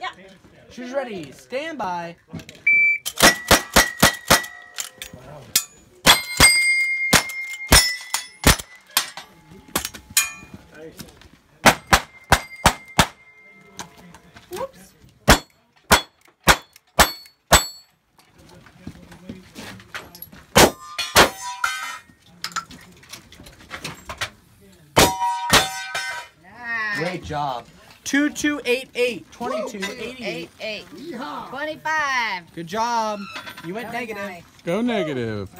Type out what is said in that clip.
Yeah. Shoes ready. Stand by. Whoops. Great job. 2288. 2288. Eight, eight. 25. Good job. You went Very negative. Go negative.